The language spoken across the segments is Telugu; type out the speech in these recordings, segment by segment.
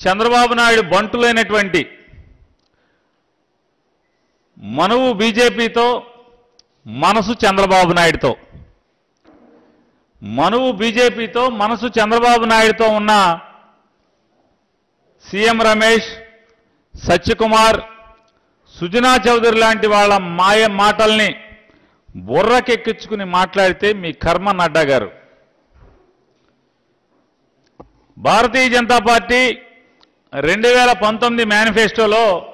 చంద్రబాబు నాయుడు బంటులైనటువంటి మనవు బీజేపీతో మనసు చంద్రబాబు నాయుడుతో. మనవు బీజేపీతో మనసు చంద్రబాబు నాయుడుతో ఉన్న సీఎం రమేష్ సత్యకుమార్ సుజనా చౌదరి లాంటి వాళ్ళ మాయ మాటల్ని బుర్రకెక్కించుకుని మాట్లాడితే మీ కర్మ నడ్డా గారు భారతీయ జనతా పార్టీ రెండు వేల పంతొమ్మిది మేనిఫెస్టోలో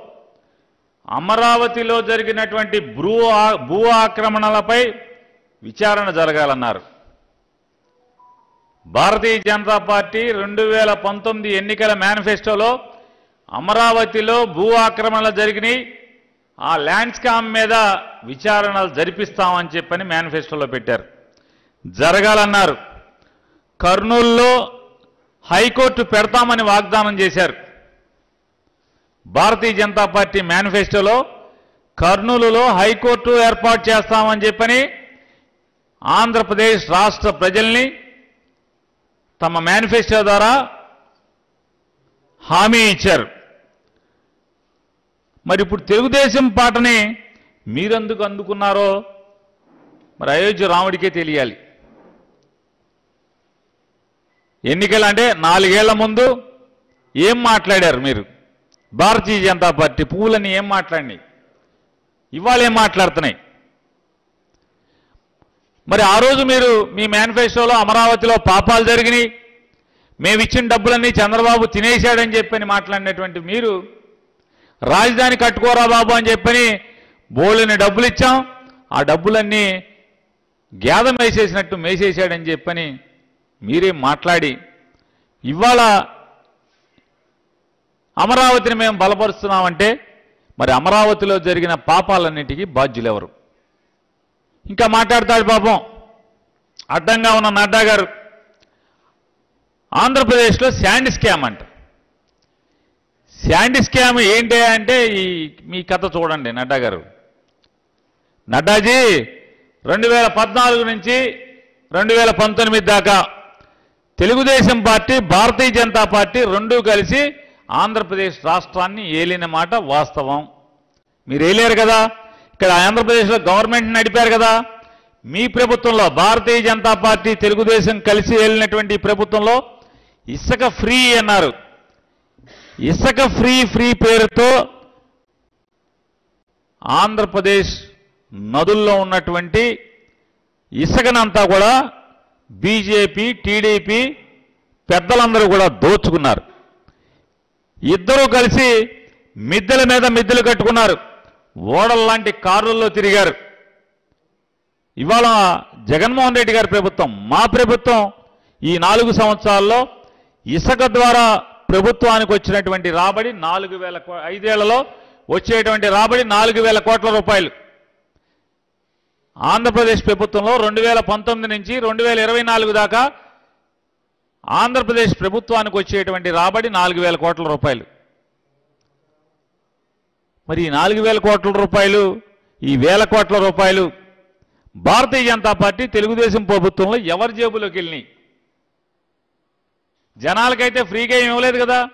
అమరావతిలో జరిగినటువంటి భూ ఆ- భూ ఆక్రమణలపై విచారణ జరగాలన్నారు. భారతీయ జనతా పార్టీ రెండు వేల పంతొమ్మిది ఎన్నికల మేనిఫెస్టోలో అమరావతిలో భూ ఆక్రమణలు జరిగినాయి. ఆ ల్యాండ్స్కామ్ మీద విచారణలు జరిపిస్తామని చెప్పని మేనిఫెస్టోలో పెట్టారు. జరగాలన్నారు. కర్నూల్లో హైకోర్టు పెడతామని వాగ్దానం చేశారు. భారతీయ జనతా పార్టీ మేనిఫెస్టోలో కర్నూలులో హైకోర్టు ఏర్పాటు చేస్తామని చెప్పని ఆంధ్రప్రదేశ్ రాష్ట్ర ప్రజల్ని తమ మేనిఫెస్టో ద్వారా హామీ ఇచ్చారు. మరి ఇప్పుడు తెలుగుదేశం పాటని మీరెందుకు అందుకున్నారో మరి అయోధ్య రాముడికే తెలియాలి. ఎన్నికలు అంటే నాలుగేళ్ళ ముందు ఏం మాట్లాడారు మీరు? భారతీయ జనతా పార్టీ పువ్వులని ఏం మాట్లాడినాయి? ఇవాళ ఏం మాట్లాడుతున్నాయి? మరి ఆ రోజు మీరు మీ మేనిఫెస్టోలో అమరావతిలో పాపాలు జరిగినాయి. మేమిచ్చిన డబ్బులన్నీ చంద్రబాబు తినేశాడని చెప్పని మాట్లాడినటువంటి మీరు రాజధాని కట్టుకోరా బాబు అని చెప్పని బోళ్ళని డబ్బులు ఇచ్చాం ఆ డబ్బులన్నీ గేదం వేసేసినట్టు మేసేశాడని చెప్పని మీరే మాట్లాడి ఇవాళ అమరావతిని మేము బలపరుస్తున్నామంటే మరి అమరావతిలో జరిగిన పాపాలన్నిటికీ బాధ్యులెవరు? ఇంకా మాట్లాడతాడు పాపం. అడ్డంగా ఉన్న నడ్డా గారు ఆంధ్రప్రదేశ్లో శాండ్ స్కామ్ అంట. శాండ్ స్కామ్ ఏంటి అంటే ఈ మీ కథ చూడండి నడ్డా గారు. నడ్డాజీ రెండు వేల పద్నాలుగు నుంచి రెండు వేల పంతొమ్మిది దాకా తెలుగుదేశం పార్టీ భారతీయ జనతా పార్టీ రెండూ కలిసి ఆంధ్రప్రదేశ్ రాష్ట్రాన్ని ఏలిన మాట వాస్తవం. మీరు ఏలేరు కదా? ఇక్కడ ఆంధ్రప్రదేశ్లో గవర్నమెంట్ నడిపారు కదా? మీ ప్రభుత్వంలో భారతీయ జనతా పార్టీ తెలుగుదేశం కలిసి వెళ్ళినటువంటి ప్రభుత్వంలో ఇసుక ఫ్రీ అన్నారు. ఇసుక ఫ్రీ ఫ్రీ పేరుతో ఆంధ్రప్రదేశ్ నదుల్లో ఉన్నటువంటి ఇసుకనంతా కూడా బీజేపీ టీడీపీ పెద్దలందరూ కూడా దోచుకున్నారు. ఇద్దరూ కలిసి మిద్దెల మీద మిద్దెలు కట్టుకున్నారు. ఓడల్లాంటి కారుల్లో తిరిగారు. ఇవాళ జగన్మోహన్ రెడ్డి గారి ప్రభుత్వం మా ప్రభుత్వం ఈ నాలుగు సంవత్సరాల్లో ఇసుక ద్వారా ప్రభుత్వానికి వచ్చినటువంటి రాబడి నాలుగు వేల కో- ఐదేళ్ళలో వచ్చేటువంటి రాబడి నాలుగు వేల కోట్ల రూపాయలు. ఆంధ్రప్రదేశ్ ప్రభుత్వంలో రెండు వేల పంతొమ్మిది నుంచి రెండు వేల ఇరవై నాలుగు దాకా ఆంధ్రప్రదేశ్ ప్రభుత్వానికి వచ్చేటువంటి రాబడి నాలుగు వేల కోట్ల రూపాయలు. మరి ఈ నాలుగు వేల కోట్ల రూపాయలు ఈ వేల కోట్ల రూపాయలు భారతీయ జనతా పార్టీ తెలుగుదేశం ప్రభుత్వంలో ఎవరి జేబులోకి వెళ్ళినాయి? జనాలకైతే ఫ్రీగా ఏమి ఇవ్వలేదు కదా.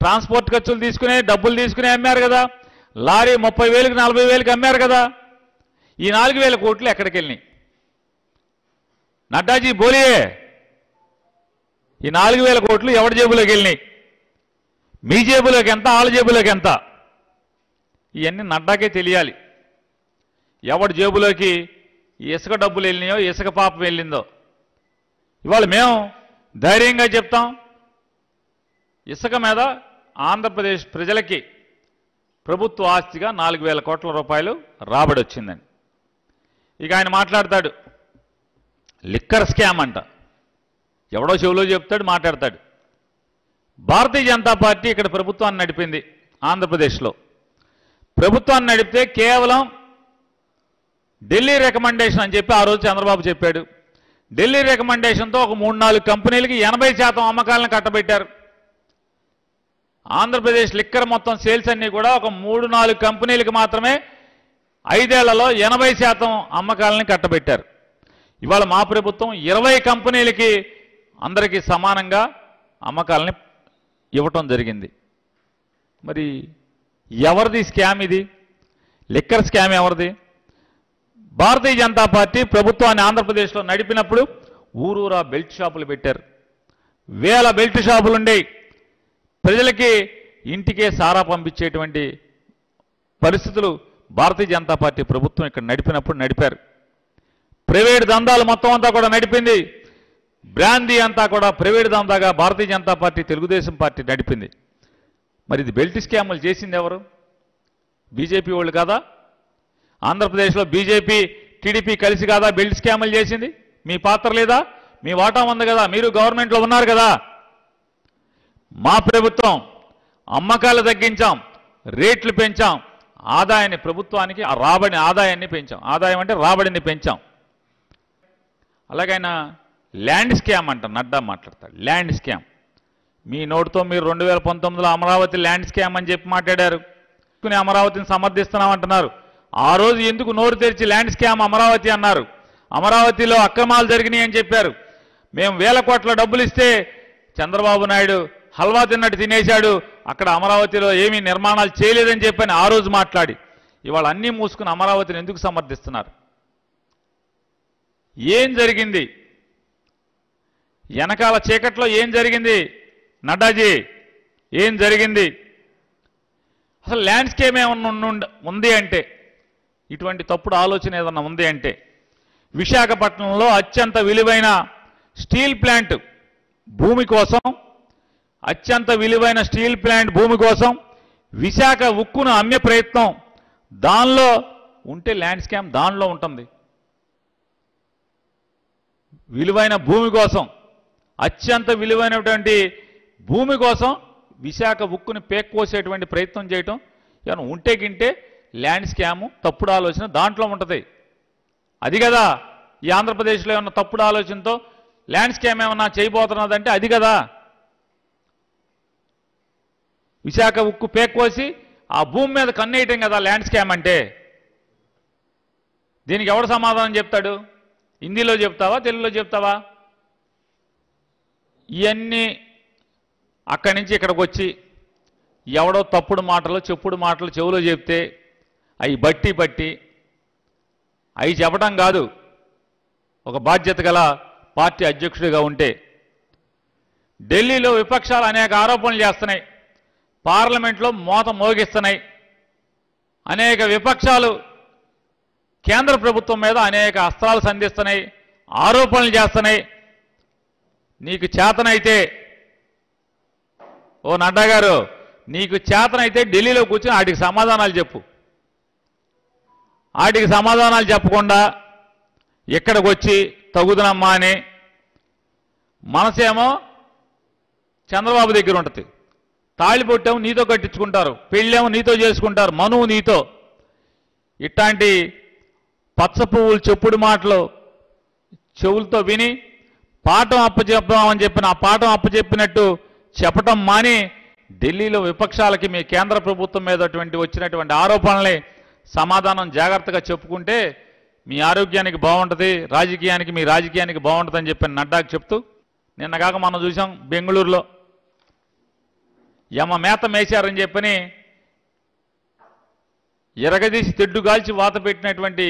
ట్రాన్స్పోర్ట్ ఖర్చులు తీసుకునే డబ్బులు తీసుకునే అమ్మారు కదా. లారీ ముప్పై వేలకు నలభై వేలకు అమ్మారు కదా. ఈ నాలుగు వేల కోట్లు ఎక్కడికి వెళ్ళినాయి? నడ్డాజీ బోలియే ఈ నాలుగు వేల కోట్లు ఎవరి జేబులోకి వెళ్ళినాయి? మీ జేబులోకి ఎంత వాళ్ళ జేబులోకి ఎంత? ఇవన్నీ నడ్డాకే తెలియాలి. ఎవడి జేబులోకి ఈ ఇసుక డబ్బులు వెళ్ళినాయో ఇసుక పాపం వెళ్ళిందో? ఇవాళ మేము ధైర్యంగా చెప్తాం ఇసుక మీద ఆంధ్రప్రదేశ్ ప్రజలకి ప్రభుత్వ ఆస్తిగా నాలుగు వేల కోట్ల రూపాయలు రాబడి వచ్చిందని. ఇక ఆయన మాట్లాడతాడు లిక్కర్ స్కామ్ అంట. ఎవడో చెవులో చెప్తాడు మాట్లాడతాడు. భారతీయ జనతా పార్టీ ఇక్కడ ప్రభుత్వాన్ని నడిపింది ఆంధ్రప్రదేశ్లో. ప్రభుత్వాన్ని నడిపితే కేవలం ఢిల్లీ రికమెండేషన్ అని చెప్పి ఆ రోజు చంద్రబాబు చెప్పాడు. ఢిల్లీ రికమెండేషన్తో ఒక మూడు నాలుగు కంపెనీలకి ఎనభై శాతం అమ్మకాలను కట్టబెట్టారు. ఆంధ్రప్రదేశ్ లిక్కర్ మొత్తం సేల్స్ అన్నీ కూడా ఒక మూడు నాలుగు కంపెనీలకు మాత్రమే ఐదేళ్ళలో ఎనభై శాతం అమ్మకాలని కట్టబెట్టారు. ఇవాళ మా ప్రభుత్వం ఇరవై కంపెనీలకి అందరికీ సమానంగా అమ్మకాలని ఇవ్వటం జరిగింది. మరి ఎవరిది స్కామ్ ఇది? లిక్కర్ స్కామ్ ఎవరిది? భారతీయ జనతా పార్టీ ప్రభుత్వాన్ని ఆంధ్రప్రదేశ్లో నడిపినప్పుడు ఊరూరా బెల్ట్ షాపులు పెట్టారు. వేల బెల్ట్ షాపులు ఉండేవి ప్రజలకి ఇంటికే సారా పంపించేటువంటి పరిస్థితులు భారతీయ జనతా పార్టీ ప్రభుత్వం ఇక్కడ నడిపినప్పుడు నడిపారు. ప్రైవేట్ దందాలు మొత్తం అంతా కూడా నడిపింది. బ్రాందీ అంతా కూడా ప్రైవేట్ దాందాగా భారతీయ జనతా పార్టీ తెలుగుదేశం పార్టీ నడిపింది. మరి ఇది బెల్ట్ స్కాములు చేసింది ఎవరు? బీజేపీ వాళ్ళు కాదా? ఆంధ్రప్రదేశ్లో బీజేపీ టీడీపీ కలిసి కాదా బెల్ట్ స్కామ్లు చేసింది? మీ పాత్ర లేదా? మీ వాటా ఉంది కదా మీరు గవర్నమెంట్లో ఉన్నారు కదా. మా ప్రభుత్వం అమ్మకాలు తగ్గించాం రేట్లు పెంచాం ఆదాయాన్ని ప్రభుత్వానికి ఆ రాబడి ఆదాయాన్ని పెంచాం. ఆదాయం అంటే రాబడిని పెంచాం. అలాగైనా ల్యాండ్ స్కామ్ అంట నడ్డా మాట్లాడతాడు. Land scam. మీ నోటుతో మీరు రెండు వేల పంతొమ్మిదిలో అమరావతి ల్యాండ్ స్కామ్ అని చెప్పి మాట్లాడారు. అమరావతిని సమర్థిస్తున్నామంటున్నారు. ఆ రోజు ఎందుకు నోరు తెరిచి ల్యాండ్ స్కామ్ అమరావతి అన్నారు. అమరావతిలో అక్రమాలు జరిగినాయి అని చెప్పారు. మేము వేల కోట్ల డబ్బులు ఇస్తే చంద్రబాబు నాయుడు హల్వా తిన్నట్టు తినేశాడు. అక్కడ అమరావతిలో ఏమీ నిర్మాణాలు చేయలేదని చెప్పని ఆ రోజు మాట్లాడి. ఇవాళ అన్నీ మూసుకుని అమరావతిని ఎందుకు సమర్థిస్తున్నారు? ఏం జరిగింది? వెనకాల చీకట్లో ఏం జరిగింది? నడ్డాజీ ఏం జరిగింది? అసలు ల్యాండ్స్కేప్ ఏమన్నా ఉంది అంటే ఇటువంటి తప్పుడు ఆలోచన ఏదన్నా ఉంది అంటే విశాఖపట్నంలో అత్యంత విలువైన స్టీల్ ప్లాంట్ భూమి కోసం అత్యంత విలువైన స్టీల్ ప్లాంట్ భూమి కోసం విశాఖ ఉక్కును అమ్మే ప్రయత్నం దానిలో ఉంటే ల్యాండ్ స్కామ్ దానిలో ఉంటుంది. విలువైన భూమి కోసం అత్యంత విలువైనటువంటి భూమి కోసం విశాఖ ఉక్కుని పేక్కోసేటువంటి ప్రయత్నం చేయటం ఏమైనా ఉంటే గింటే ల్యాండ్ స్కాము తప్పుడు ఆలోచన దాంట్లో ఉంటుంది. అది కదా ఈ ఆంధ్రప్రదేశ్లో ఏమన్నా తప్పుడు ఆలోచనతో ల్యాండ్ స్కామ్ ఏమన్నా చేయబోతున్నదంటే అది కదా. విశాఖ ఉక్కు పేక్కోసి ఆ భూమి మీద కన్నేయటం కదా ల్యాండ్ స్కామ్ అంటే. దీనికి ఎవడు సమాధానం చెప్తాడు? హిందీలో చెప్తావా తెలుగులో చెప్తావా? ఇవన్నీ అక్కడి నుంచి ఇక్కడికి వచ్చి ఎవడో తప్పుడు మాటలు చెప్పుడు మాటలు చెవులో చెప్తే అవి బట్టి బట్టి అవి చెప్పడం కాదు. ఒక బాధ్యత గల పార్టీ అధ్యక్షుడిగా ఉంటే ఢిల్లీలో విపక్షాలు అనేక ఆరోపణలు చేస్తున్నాయి. పార్లమెంట్లో మోత మోగిస్తున్నాయి. అనేక విపక్షాలు కేంద్ర ప్రభుత్వం మీద అనేక అస్త్రాలు సంధిస్తున్నాయి ఆరోపణలు చేస్తున్నాయి. నీకు చేతనైతే ఓ నడ్డా గారు నీకు చేతనైతే ఢిల్లీలో కూర్చొని వాటికి సమాధానాలు చెప్పు. వాటికి సమాధానాలు చెప్పకుండా ఇక్కడికి వచ్చి తగుదనమ్మా అని మనసేమో చంద్రబాబు దగ్గర ఉంటుంది. తాళిబొట్టేమో నీతో కట్టించుకుంటారు పెళ్ళేమో నీతో చేసుకుంటారు మనువు నీతో. ఇట్లాంటి పచ్చ పువ్వులు చెప్పుడు మాటలు చెవులతో విని పాఠం అప్పచెప్దామని చెప్పిన ఆ పాఠం అప్పచెప్పినట్టు చెప్పటం మాని ఢిల్లీలో విపక్షాలకి మీ కేంద్ర ప్రభుత్వం మీద వచ్చినటువంటి ఆరోపణల్ని సమాధానం జాగ్రత్తగా చెప్పుకుంటే మీ ఆరోగ్యానికి బాగుంటుంది రాజకీయానికి మీ రాజకీయానికి బాగుంటుందని చెప్పి నడ్డాకు చెప్తూ నిన్న కాక మనం చూసాం బెంగళూరులో. యమ మేత మేశారని చెప్పని ఎరగదీసి తిడ్డు కాల్చి వాత పెట్టినటువంటి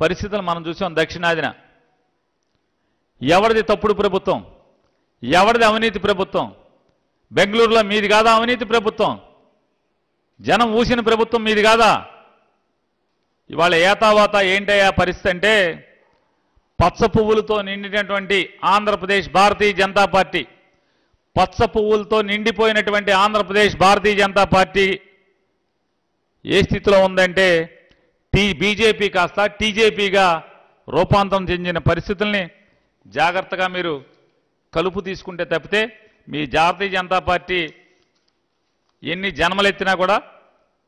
పరిస్థితులు మనం చూసాం దక్షిణాదిన. ఎవరిది తప్పుడు ప్రభుత్వం? ఎవరిది అవినీతి ప్రభుత్వం? బెంగళూరులో మీది కాదా అవినీతి ప్రభుత్వం? జనం ఊసిన ప్రభుత్వం మీది కాదా? ఇవాళ ఏతావాత ఏంటయ్యా పరిస్థితి అంటే పచ్చ పువ్వులతో నిండినటువంటి ఆంధ్రప్రదేశ్ భారతీయ జనతా పార్టీ పచ్చ పువ్వులతో నిండిపోయినటువంటి ఆంధ్రప్రదేశ్ భారతీయ జనతా పార్టీ ఏ స్థితిలో ఉందంటే టీ బీజేపీ కాస్త టీజేపీగా రూపాంతరం చెందిన పరిస్థితుల్ని జాగ్రత్తగా మీరు కలుపు తీసుకుంటే తప్పితే మీ జాతీయ జనతా పార్టీ ఎన్ని జన్మలెత్తినా కూడా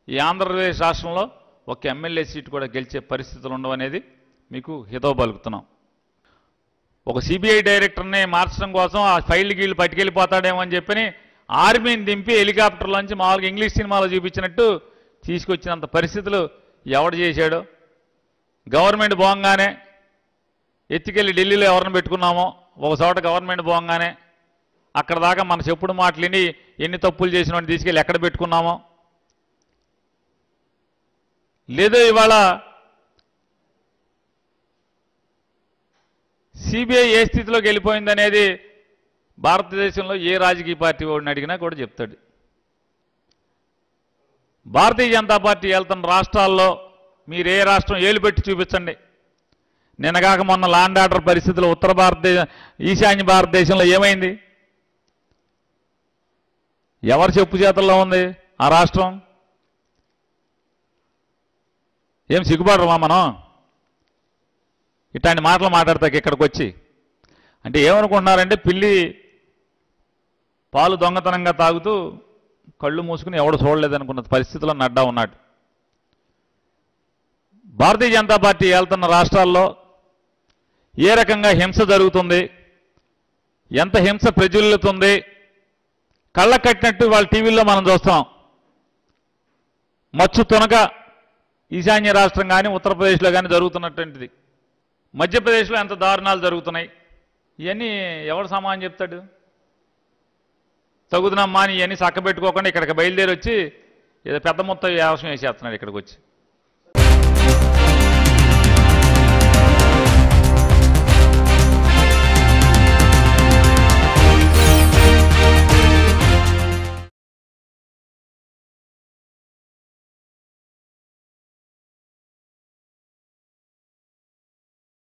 ఈ ఆంధ్రప్రదేశ్ రాష్ట్రంలో ఒక ఎమ్మెల్యే సీటు కూడా గెలిచే పరిస్థితులు ఉండవనేది మీకు హితవు పలుకుతున్నాం ఒక సిబిఐ డైరెక్టర్ని మార్చడం కోసం ఆ ఫైల్ గీళ్ళు పట్టుకెళ్ళిపోతాడేమో అని చెప్పని ఆర్మీని దింపి హెలికాప్టర్లోంచి మామూలుగా ఇంగ్లీష్ సినిమాలో చూపించినట్టు తీసుకొచ్చినంత పరిస్థితులు ఎవడు చేశాడో? గవర్నమెంట్ పోగానే ఎత్తికెళ్ళి ఢిల్లీలో ఎవరిని పెట్టుకున్నామో? ఒక చోట గవర్నమెంట్ పోగానే అక్కడ దాకా మన చెప్పుడు మాటలిని ఎన్ని తప్పులు చేసిన వాడిని తీసుకెళ్ళి ఎక్కడ పెట్టుకున్నామో? లేదో ఇవాళ సిబిఐ ఏ స్థితిలోకి వెళ్ళిపోయిందనేది భారతదేశంలో ఏ రాజకీయ పార్టీ వాడిని అడిగినా కూడా చెప్తాడు. భారతీయ జనతా పార్టీ వెళ్తున్న రాష్ట్రాల్లో మీరు ఏ రాష్ట్రం ఏలు పెట్టి చూపించండి. నిన్నగాక మొన్న లాండ్ ఆర్డర్ పరిస్థితులు ఉత్తర భారతదేశం ఈశాన్య భారతదేశంలో ఏమైంది? ఎవరి చెప్పు చేతల్లో ఉంది ఆ రాష్ట్రం? ఏం సిగ్గుపడమా మనం? ఇట్లాంటి మాటలు మాట్లాడతాకి ఇక్కడికి వచ్చి. అంటే ఏమనుకుంటున్నారంటే పిల్లి పాలు దొంగతనంగా తాగుతూ కళ్ళు మూసుకుని ఎవడు చూడలేదనుకున్న పరిస్థితిలో నడ్డా ఉన్నాడు. భారతీయ జనతా పార్టీ వెళ్తున్న రాష్ట్రాల్లో ఏ రకంగా హింస జరుగుతుంది? ఎంత హింస ప్రజ్వల్లుతుంది కళ్ళ కట్టినట్టు వాళ్ళ టీవీల్లో మనం చూస్తాం. మచ్చు తునక ఈశాన్య రాష్ట్రం కానీ ఉత్తరప్రదేశ్లో కానీ జరుగుతున్నటువంటిది. మధ్యప్రదేశ్లో ఎంత దారుణాలు జరుగుతున్నాయి. ఇవన్నీ ఎవడు సమానం చెప్తాడు? తగుదనమ్మా అని ఇవన్నీ చక్కబెట్టుకోకుండా ఇక్కడికి బయలుదేరి వచ్చి ఏదో పెద్ద మొత్తం వ్యవసాయం వేసేస్తున్నాడు ఇక్కడికి వచ్చి.